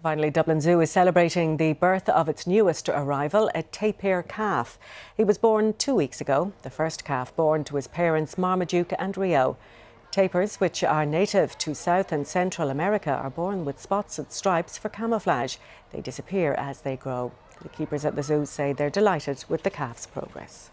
Finally, Dublin Zoo is celebrating the birth of its newest arrival, a tapir calf. He was born two weeks ago, the first calf born to his parents Marmaduke and Rio. Tapirs, which are native to South and Central America, are born with spots and stripes for camouflage. They disappear as they grow. The keepers at the zoo say they're delighted with the calf's progress.